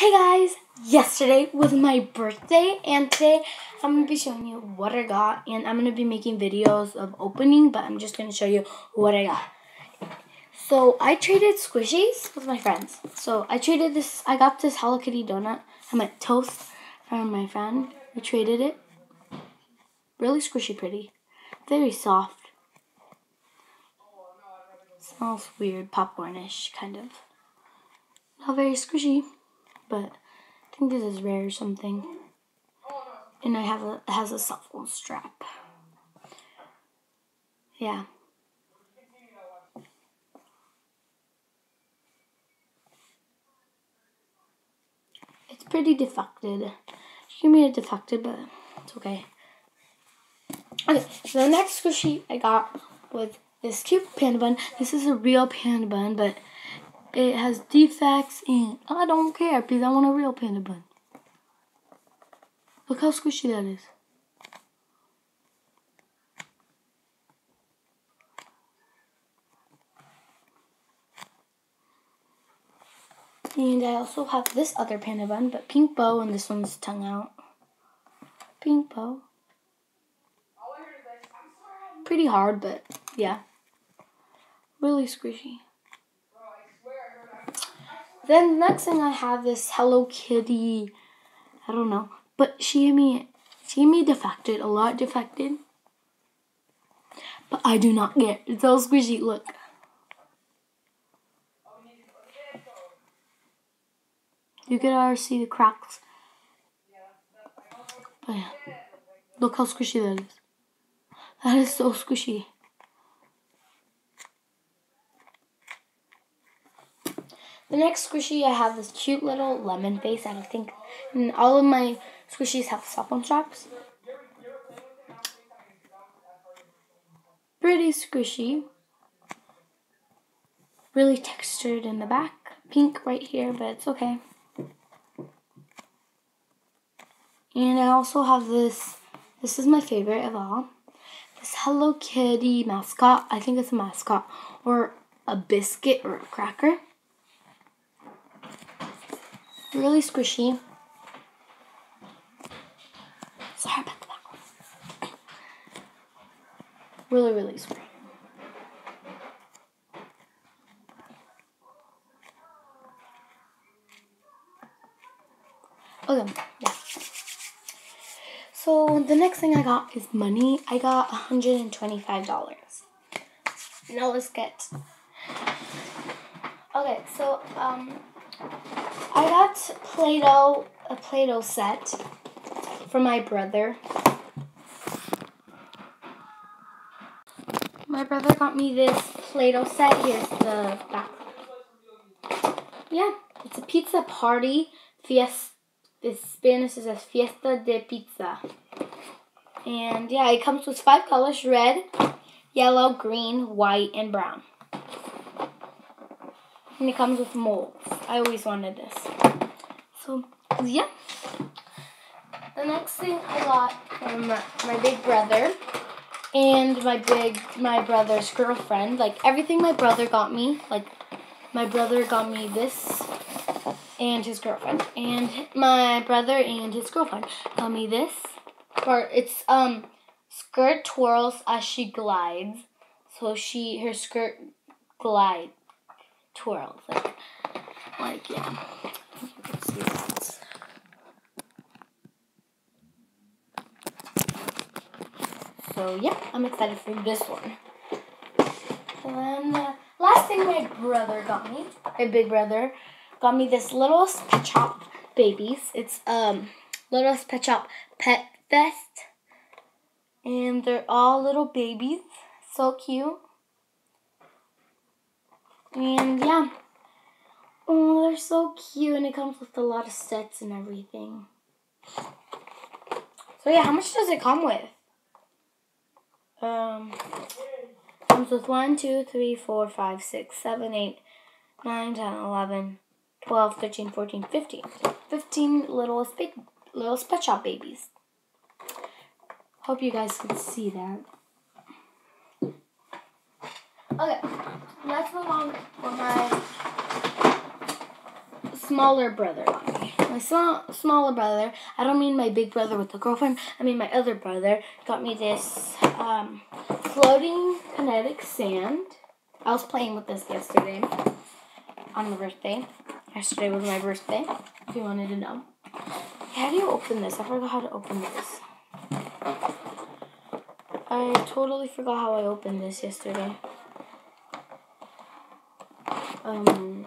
Hey guys, yesterday was my birthday and today I'm going to be showing you what I got and I'm going to be making videos of opening but I'm just going to show you what I got. So I traded squishies with my friends. So I traded this, I got this Hello Kitty donut, I meant toast from my friend. We traded it. Really squishy pretty. Very soft. Smells weird, popcornish kind of. Not very squishy but I think this is rare or something. And I have a it has a phone strap. Yeah. It's pretty defected. She me a defected, but it's okay. Okay, so the next squishy I got was this cute panda bun. This is a real panda bun, but it has defects and I don't care because I want a real panda bun. Look how squishy that is. And I also have this other panda bun, but pink bow and this one's tongue out. Pink bow. Pretty hard, but yeah. Really squishy. Then next thing I have this Hello Kitty. I don't know, but she gave me she gave me defected, a lot defected. But I do not get. It's so squishy. Look. You can already see the cracks. But yeah. Look how squishy that is. That is so squishy. Next squishy, I have this cute little lemon face. I think all of my squishies have cell phone straps. Pretty squishy. Really textured in the back. Pink right here, but it's okay. And I also have this, this is my favorite of all. This Hello Kitty mascot. I think it's a mascot. Or a biscuit or a cracker really squishy. Sorry about the background. Really, really squishy. Okay, yeah. So the next thing I got is money. I got $125. Now let's get. Okay, so um I got Play-Doh, a Play-Doh set for my brother. My brother got me this Play-Doh set. Here's the back. Yeah, it's a pizza party. Fiesta. In Spanish is says Fiesta de Pizza. And yeah, it comes with five colors: red, yellow, green, white, and brown. And it comes with molds. I always wanted this. So, yeah. The next thing I got from my big brother and my big, my brother's girlfriend. Like, everything my brother got me. Like, my brother got me this and his girlfriend. And my brother and his girlfriend got me this. Or it's, um, skirt twirls as she glides. So she, her skirt glides twirls. Like, like yeah. See that. So yeah, I'm excited for this one. And the last thing my brother got me, my big brother, got me this little Pet Shop babies. It's um little Pet Shop Pet Fest. And they're all little babies. So cute. And yeah. Oh, they're so cute and it comes with a lot of sets and everything. So yeah, how much does it come with? Um comes with 1, 2, 3, 4, 5, 6, 7, 8, 9, 10, 11, 12, 13, 14, 15. 15 little, little Pet Shop babies. Hope you guys can see that. Okay, let's move on for my smaller brother my small, smaller brother, I don't mean my big brother with the girlfriend, I mean my other brother, got me this um, floating kinetic sand. I was playing with this yesterday on my birthday. Yesterday was my birthday, if you wanted to know. How do you open this? I forgot how to open this. I totally forgot how I opened this yesterday. Um,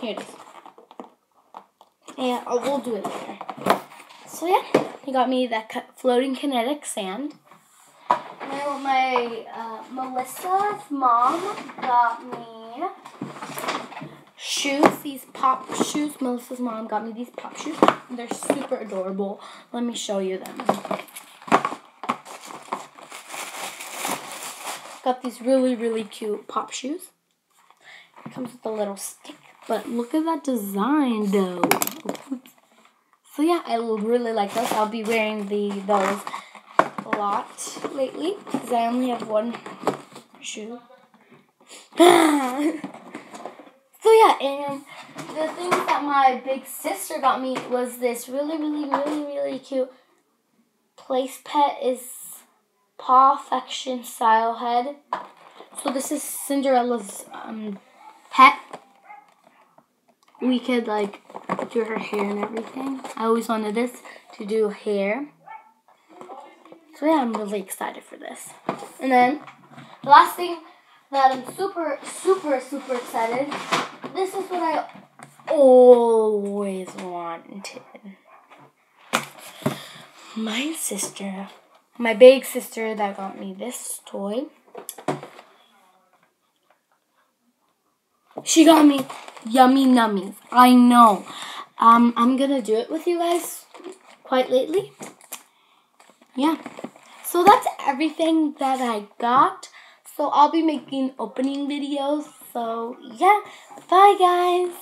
here it is. Yeah, we'll do it later. So yeah, he got me that floating kinetic sand. And my uh, Melissa's mom got me shoes, these pop shoes. Melissa's mom got me these pop shoes. They're super adorable. Let me show you them. Got these really, really cute pop shoes. It comes with a little stick. But look at that design though. So yeah, I really like those. I'll be wearing the those a lot lately because I only have one shoe. so yeah, and the thing that my big sister got me was this really, really, really, really cute Palace Pet is Pawfection style head. So this is Cinderella's um, pet. We could like do her hair and everything. I always wanted this to do hair. So yeah, I'm really excited for this. And then the last thing that I'm super, super, super excited. This is what I always wanted. My sister, my big sister that got me this toy. She got me yummy nummies. I know. Um, I'm gonna do it with you guys quite lately. Yeah. So that's everything that I got. So I'll be making opening videos. So yeah. Bye guys.